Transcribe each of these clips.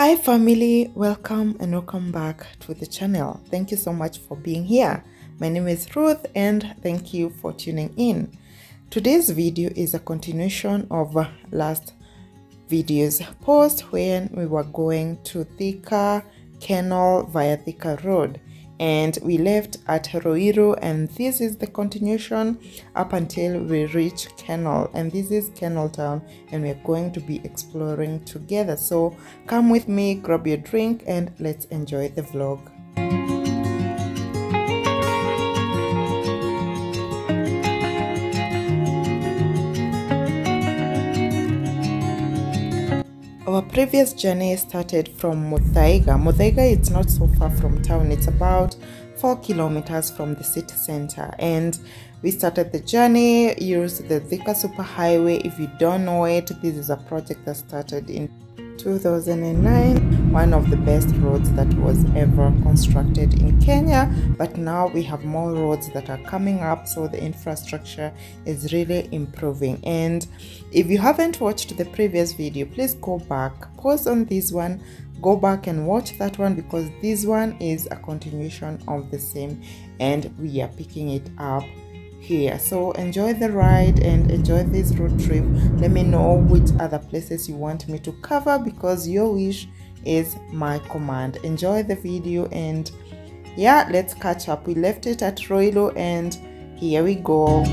Hi family, welcome and welcome back to the channel. Thank you so much for being here. My name is Ruth and thank you for tuning in. Today's video is a continuation of last video's post when we were going to Thika Kenol via Thika Road and we left at Ruiru and this is the continuation up until we reach Kenol and this is Kenol Town and we're going to be exploring together. So come with me grab your drink and let's enjoy the vlog previous journey started from Muthaiga. Muthaiga is not so far from town. It's about 4 kilometers from the city center and we started the journey used the Thika Superhighway. If you don't know it, this is a project that started in 2009 one of the best roads that was ever constructed in Kenya. But now we have more roads that are coming up so the infrastructure is really improving. And if you haven't watched the previous video please go back. Pause on this one. Go back and watch that one because this one is a continuation of the same and we are picking it up here. So enjoy the ride and enjoy this road trip. Let me know which other places you want me to cover because your wish is my command. Enjoy the video and yeah let's catch up. We left it at Ruiru and here we go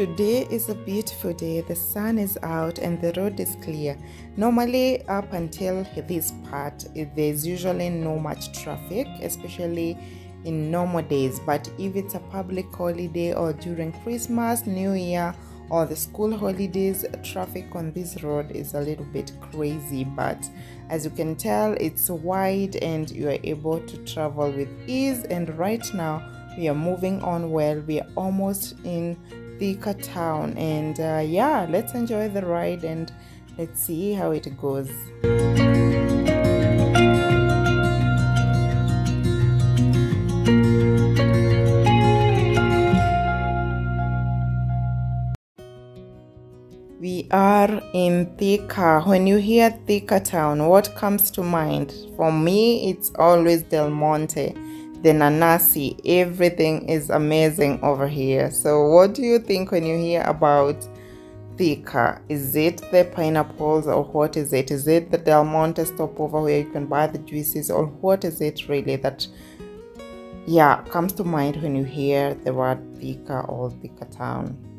Today is a beautiful day. The sun is out and the road is clear. Normally, up until this part, there's usually no much traffic, especially in normal days. But if it's a public holiday or during Christmas, New Year, or the school holidays, traffic on this road is a little bit crazy. But as you can tell, it's wide and you are able to travel with ease. And right now, we are moving on well. We are almost in Thika town and uh, yeah let's enjoy the ride and let's see how it goes we are in Thika. When you hear Thika town, what comes to mind? For me, it's always Del Monte the nanasi everything is amazing over here. So what do you think when you hear about Thika? Is it the pineapples or what is it? Is it the del monte stopover where you can buy the juices or what is it really that yeah comes to mind when you hear the word Thika or Thika town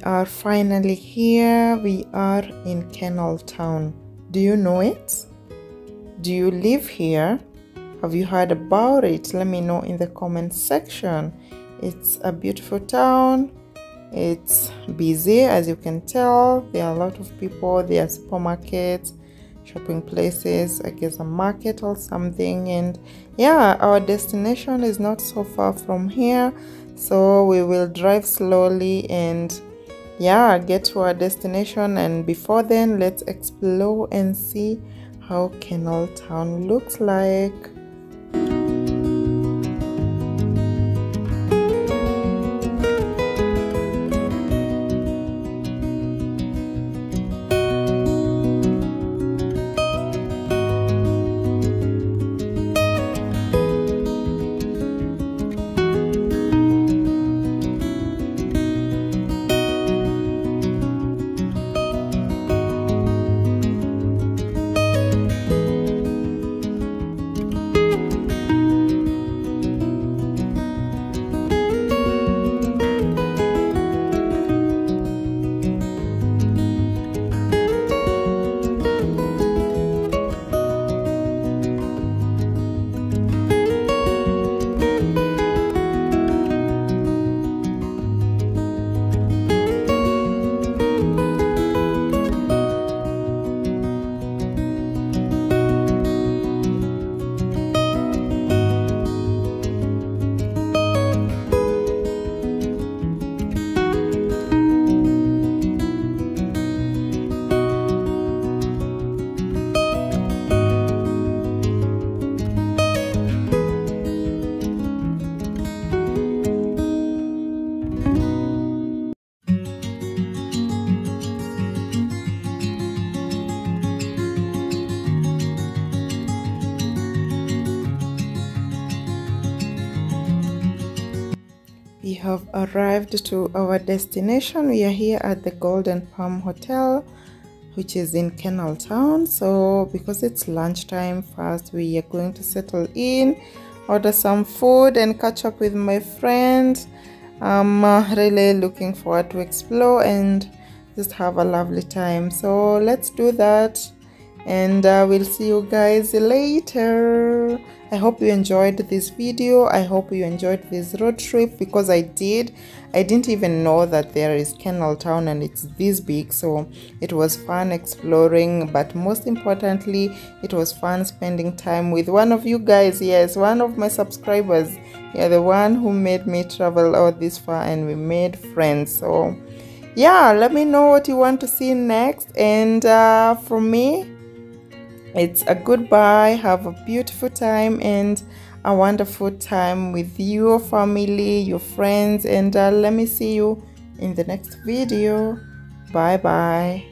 we are finally here. We are in Kenol Town. Do you know it? Do you live here? Have you heard about it? Let me know in the comment section. It's a beautiful town. It's busy as you can tell. There are a lot of people. There are supermarkets shopping places i guess a market or something. And yeah our destination is not so far from here. So we will drive slowly and yeah get to our destination and before then let's explore and see how Kenol Town looks like have arrived to our destination. We are here at the golden palm hotel which is in Kenol Town. So because it's lunchtime first we are going to settle in order some food and catch up with my friends I'm uh, really looking forward to explore and just have a lovely time. So let's do that and uh, we'll see you guys later. I hope you enjoyed this video. I hope you enjoyed this road trip because i did. I didn't even know that there is Kenol Town and it's this big so it was fun exploring. But most importantly it was fun spending time with one of you guys. Yes one of my subscribers. You're the one who made me travel all this far and we made friends. So yeah let me know what you want to see next. And uh, for me it's a goodbye. Have a beautiful time and a wonderful time with your family your friends. And uh, let me see you in the next video. Bye bye